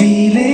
feeling